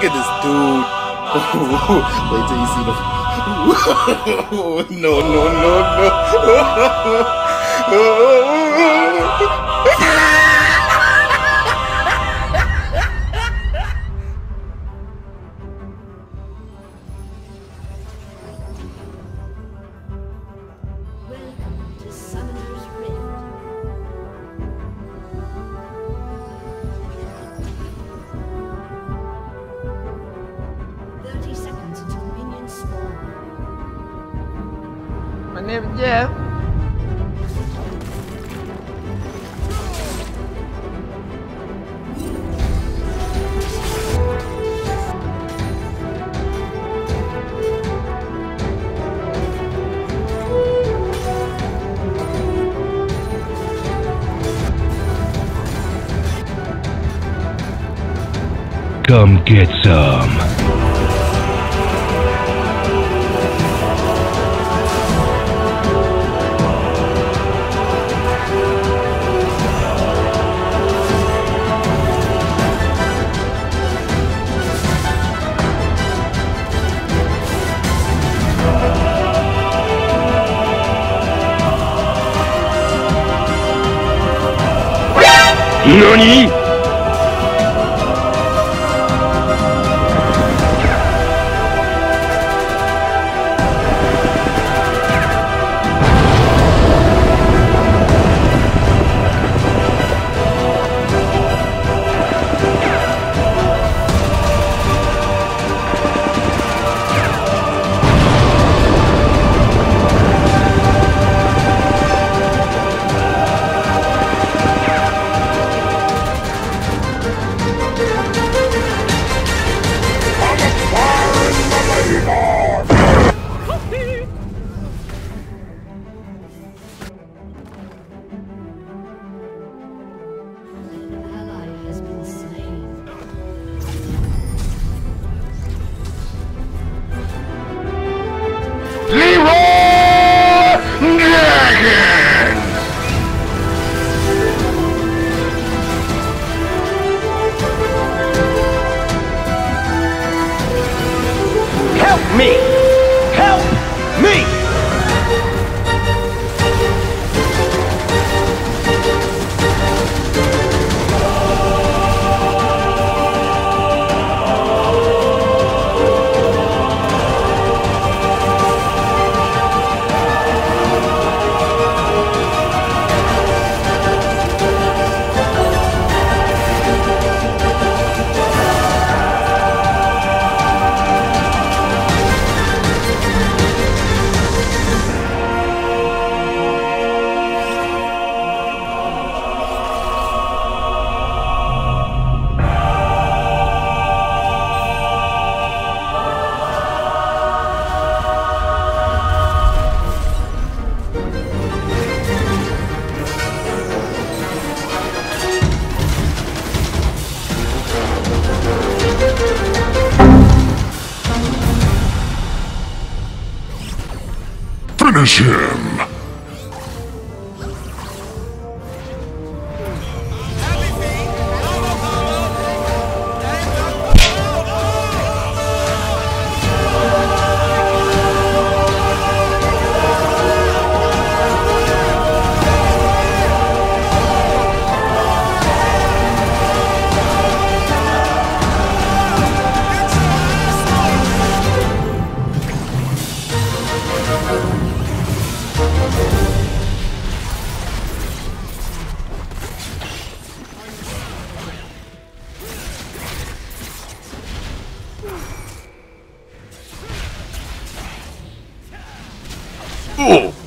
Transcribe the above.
Look at this dude. Wait till you see the. no, no, no, no. Is Jeff. Come get some. 何 Leroy Dragon! Finish him! Oh.